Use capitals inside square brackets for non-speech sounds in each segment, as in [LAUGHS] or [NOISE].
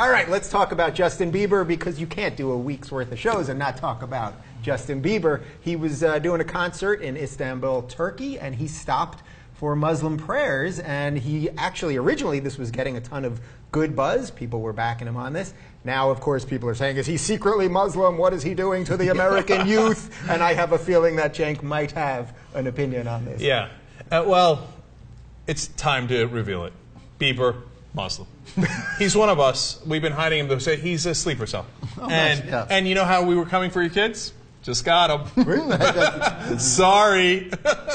All right, let's talk about Justin Bieber because you can't do a week's worth of shows and not talk about Justin Bieber. He was uh, doing a concert in Istanbul, Turkey, and he stopped for Muslim prayers. And he actually, originally, this was getting a ton of good buzz. People were backing him on this. Now, of course, people are saying, is he secretly Muslim? What is he doing to the [LAUGHS] American youth? And I have a feeling that Cenk might have an opinion on this. Yeah. Uh, well, it's time to reveal it. Bieber, Muslim. [LAUGHS] He's one of us. We've been hiding him. Say he's a sleeper cell. and yeah. and you know how we were coming for your kids? Just got him. [LAUGHS] [LAUGHS] Sorry.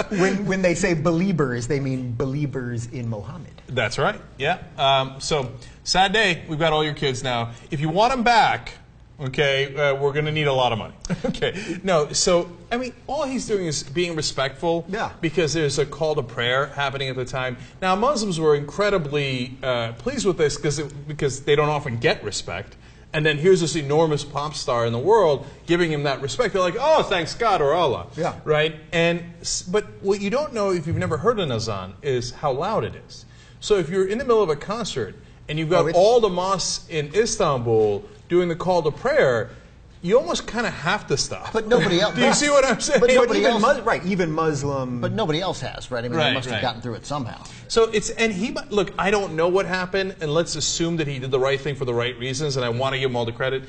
When, when they say believers, they mean believers in Mohammed. That's right. Yeah. Um, so sad day. We've got all your kids now. If you want them back, okay, uh, we're going to need a lot of money. [LAUGHS] okay. No. So I mean, all he's doing is being respectful. Yeah. Because there's a call to prayer happening at the time. Now Muslims were incredibly uh, pleased with this because because they don't often get respect. And then here's this enormous pop star in the world giving him that respect. They're like, oh, thanks God or Allah. Yeah. Right? And but what you don't know if you've never heard an azan is how loud it is. So if you're in the middle of a concert and you've got Oh, all the mosques in Istanbul doing the call to prayer, you almost kind of have to stop. But nobody [LAUGHS] else- Do you see what I'm saying? But But nobody even else- Mus- right, even Muslim. But nobody else has, right? I mean, Right, they must have right. gotten through it somehow. So it's and he look. I don't know what happened, and let's assume that he did the right thing for the right reasons, and I want to give him all the credit.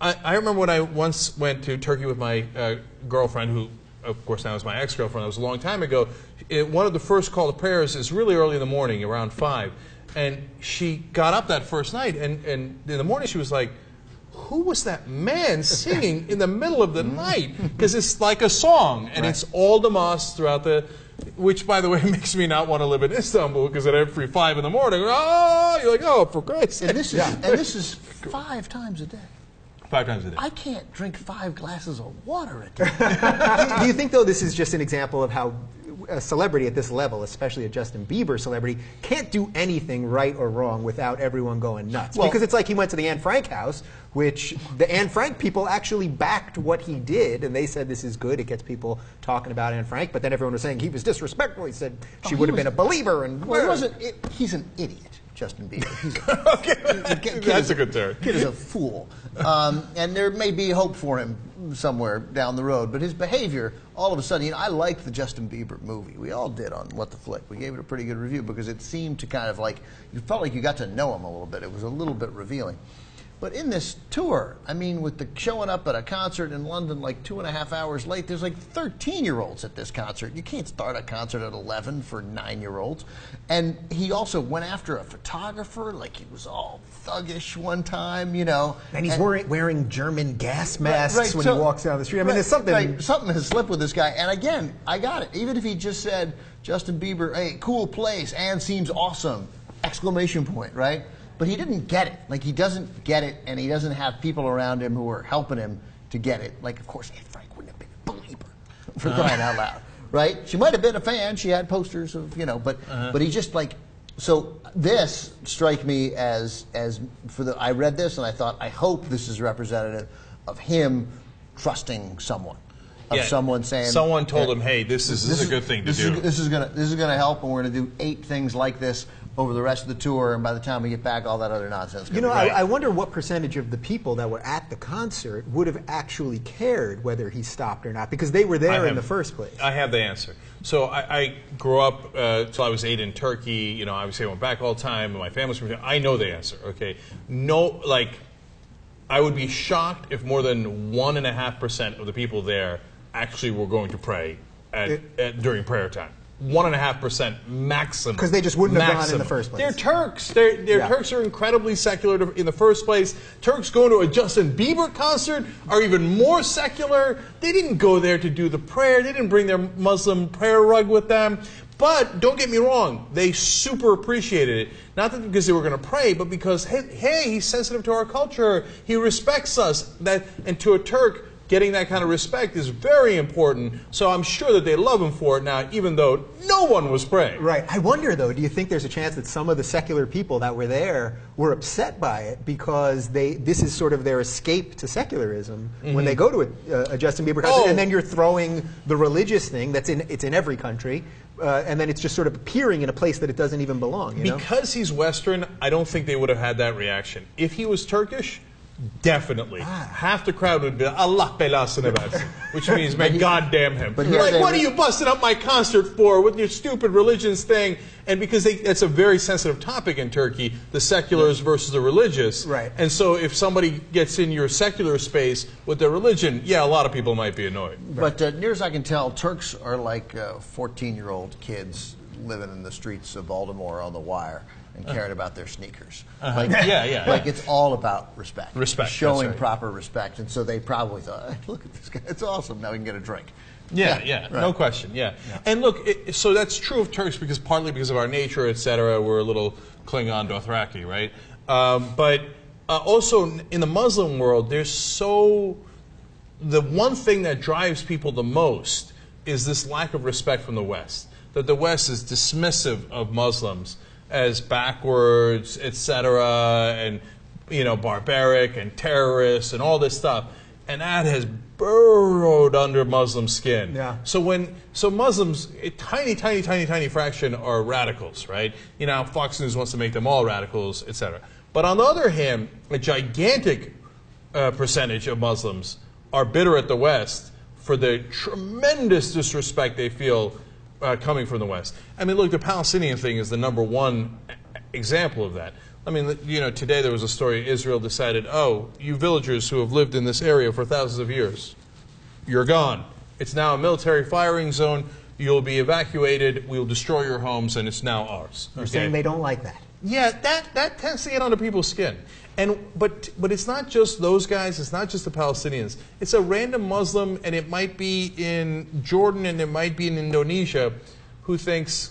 I, I remember when I once went to Turkey with my uh, girlfriend, who of course now is my ex-girlfriend. That was a long time ago. It, one of the first call to prayers is really early in the morning, around five, and she got up that first night, and, and in the morning she was like. Who was that man singing in the middle of the [LAUGHS] night? Because it's like a song, and it's all the mosques throughout the. Which, by the way, [LAUGHS] makes me not want to live in Istanbul because at every five in the morning, oh, you're like, oh, for Christ's sake. And this is and this is five times a day. Five times a day. I can't drink five glasses of water a day. [LAUGHS] do you think though this is just an example of how a celebrity at this level, especially a Justin Bieber celebrity, can't do anything right or wrong without everyone going nuts? Well- because it's like he went to the Anne Frank house, which the Anne Frank people actually backed what he did, and they said this is good. It gets people talking about Anne Frank, but then everyone was saying he was disrespectful. He said oh, she he would have been a belieber, and Well, he wasn't. It, he's an idiot, Justin Bieber. [LAUGHS] Okay, kid- that's a good term. Kid is a fool, um, and there may be hope for him somewhere down the road. But his behavior, all of a sudden, you know, I liked the Justin Bieber movie. We all did on What the Flick. We gave it a pretty good review because it seemed to kind of like you felt like you got to know him a little bit. It was a little bit revealing. But in this tour, I mean, with the showing up at a concert in London like two and a half hours late, there's like 13 year olds at this concert. You can't start a concert at 11 for nine year olds. And he also went after a photographer, like he was all thuggish one time, you know. and he's wearing, wearing German gas masks Right, when so- he walks down the street. I mean, right, there's something. right, something has slipped with this guy. And again, I got it. Even if he just said Justin Bieber, hey, cool place, and seems awesome! Exclamation point, right? But he didn't get it. Like he doesn't get it, and he doesn't have people around him who are helping him to get it. Like, of course, Anne Frank wouldn't have been a belieber for crying out loud, uh-huh. right? She might have been a fan. She had posters of, you know, but uh-huh. but he just like. So this strike me as as for the I read this and I thought I hope this is representative of him trusting someone, of Yeah, someone saying someone told "Hey, him, "Hey, this is this, is a good thing to this do." Is, this is gonna this is gonna help, and we're gonna do eight things like this over the rest of the tour. And by the time we get back, all that other nonsense. You know, Right. I, I wonder what percentage of the people that were at the concert would have actually cared whether he stopped or not, because they were there I in the first place. I have the answer. So I, I grew up uh, till I was eight in Turkey. You know, obviously I went back all the time. and My family's from here. I know the answer. Okay, no, like I would be shocked if more than one and a half percent of the people there actually were going to pray at, It- at, during prayer time. One and a half percent maximum. Because they just wouldn't have gone in the first place. They're Turks. They're, they're Yeah. Turks are incredibly secular in the first place. Turks going to a Justin Bieber concert are even more secular. They didn't go there to do the prayer. They didn't bring their Muslim prayer rug with them. But don't get me wrong, they super appreciated it. Not that because they were going to pray, but because hey, hey, he's sensitive to our culture. He respects us. That and to a Turk, getting that kind of respect is very important. So I'm sure that they love him for it now, even though no one was praying. Right. I wonder, though, do you think there's a chance that some of the secular people that were there were upset by it because they this is sort of their escape to secularism when they go to a, a Justin Bieber concert, Oh. and then you're throwing the religious thing that's in it's in every country, uh, and then it's just sort of appearing in a place that it doesn't even belong. You know? Because he's Western, I don't think they would have had that reaction. If he was Turkish, definitely. Ah. Half the crowd would be Allah belasını versin, [LAUGHS] which means may God damn him. but like, what are you busting up my concert for with your stupid religions thing? And because they, it's a very sensitive topic in Turkey, the seculars versus the religious. Right. And so if somebody gets in your secular space with their religion, yeah, a lot of people might be annoyed. But uh, near as I can tell, Turks are like 14 year old kids living in the streets of Baltimore on the wire and caring about their sneakers. Like, Uh-huh. [LAUGHS] Yeah, yeah, Like yeah. it's all about respect. Respect, Showing right. proper respect. And so they probably thought, hey, look at this guy. It's awesome. Now we can get a drink. Yeah, yeah, no right. question. Yeah. and look, it, so that's true of Turks because partly because of our nature, et cetera, we're a little Klingon Dothraki, right? Um, but uh, also in the Muslim world, there's so the one thing that drives people the most is this lack of respect from the West. That the West is dismissive of Muslims as backwards, etc., and you know, barbaric and terrorists and all this stuff, and that has burrowed under Muslim skin. Yeah. So when so Muslims, a tiny, tiny, tiny, tiny fraction are radicals, right? You know, Fox News wants to make them all radicals, etc. But on the other hand, a gigantic uh, percentage of Muslims are bitter at the West for the tremendous disrespect they feel uh, coming from the West. I mean, look, the Palestinian thing is the number one example of that. I mean, you know, today there was a story Israel decided, oh, you villagers who have lived in this area for thousands of years, you're gone. It's now a military firing zone. You'll be evacuated. We'll destroy your homes, and it's now ours. You're Okay? saying they don't like that. Yeah, that, that tends to get under people's skin. And but but it's not just those guys. It's not just the Palestinians. It's a random Muslim, and it might be in Jordan, and it might be in Indonesia, who thinks,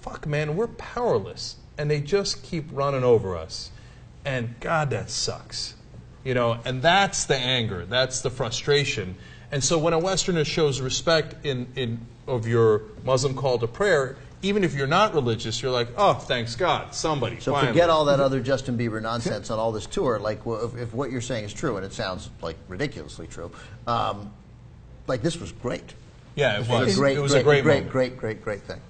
"Fuck, man, we're powerless," and they just keep running over us. And God, that sucks. You know, and that's the anger. That's the frustration. And so when a Westerner shows respect in, in of your Muslim call to prayer, even if you're not religious, you're like, oh, thanks God, somebody. So finally." forget all that other Justin Bieber nonsense on all this tour. Like, well, if, if what you're saying is true, and it sounds like ridiculously true, um, like this was great. Yeah, it It was. was a great, it was great, a great, great, moment. great, great, great thing.